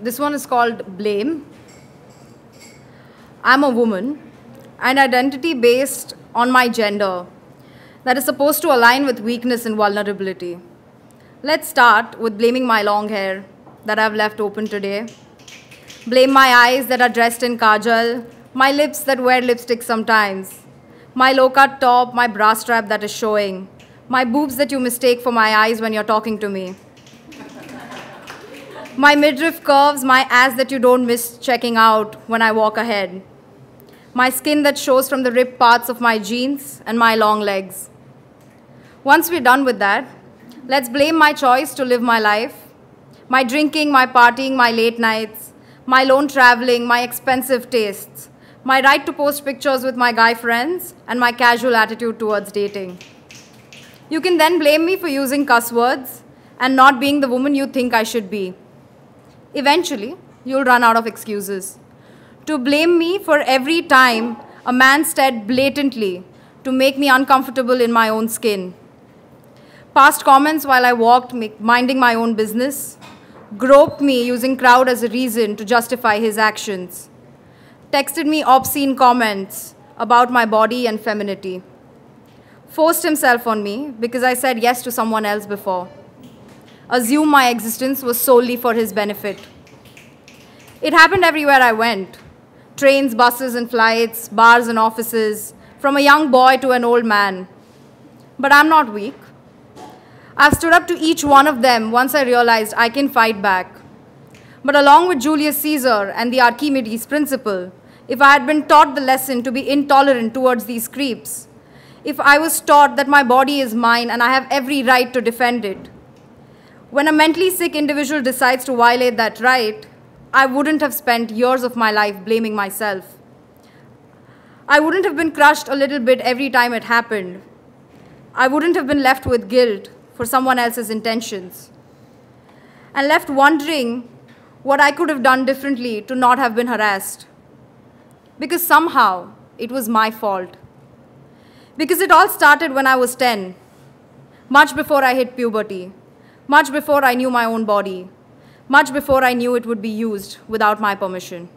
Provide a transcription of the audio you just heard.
This one is called Blame. I'm a woman, an identity based on my gender that is supposed to align with weakness and vulnerability. Let's start with blaming my long hair that I've left open today. Blame my eyes that are dressed in kajal, my lips that wear lipstick sometimes, my low cut top, my bra strap that is showing, my boobs that you mistake for my eyes when you're talking to me, my midriff curves, my ass that you don't miss checking out when I walk ahead, my skin that shows from the ripped parts of my jeans, and my long legs. Once we're done with that, let's blame my choice to live my life, my drinking, my partying, my late nights, my lone traveling, my expensive tastes, my right to post pictures with my guy friends, and my casual attitude towards dating. You can then blame me for using cuss words and not being the woman you think I should be. Eventually, you'll run out of excuses. To blame me for every time a man stared blatantly to make me uncomfortable in my own skin. Passed comments while I walked, minding my own business, groped me using crowd as a reason to justify his actions, texted me obscene comments about my body and femininity, forced himself on me because I said yes to someone else before assume my existence was solely for his benefit. It happened everywhere I went trains, buses, and flights, bars, and offices, from a young boy to an old man. But I'm not weak. I've stood up to each one of them once I realized I can fight back. But along with Julius Caesar and the Archimedes principle, if I had been taught the lesson to be intolerant towards these creeps, if I was taught that my body is mine and I have every right to defend it, when a mentally sick individual decides to violate that right, I wouldn't have spent years of my life blaming myself. I wouldn't have been crushed a little bit every time it happened. I wouldn't have been left with guilt for someone else's intentions and left wondering what I could have done differently to not have been harassed. Because somehow it was my fault. Because it all started when I was 10, much before I hit puberty much before I knew my own body, much before I knew it would be used without my permission.